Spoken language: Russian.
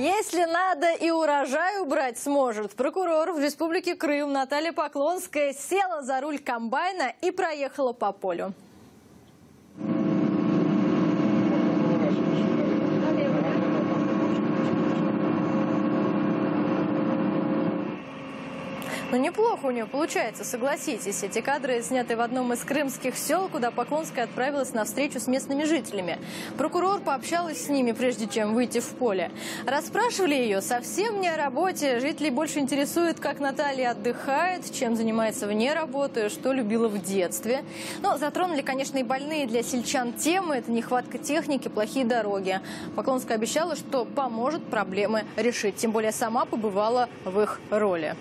Если надо, и урожай убрать сможет. Прокурор в Республике Крым Наталья Поклонская села за руль комбайна и проехала по полю. Ну, неплохо у нее получается, согласитесь. Эти кадры сняты в одном из крымских сел, куда Поклонская отправилась на встречу с местными жителями. Прокурор пообщалась с ними, прежде чем выйти в поле. Расспрашивали ее совсем не о работе. Жителей больше интересует, как Наталья отдыхает, чем занимается вне работы, что любила в детстве. Но затронули, конечно, и больные для сельчан темы. Это нехватка техники, плохие дороги. Поклонская обещала, что поможет проблемы решить. Тем более сама побывала в их роли.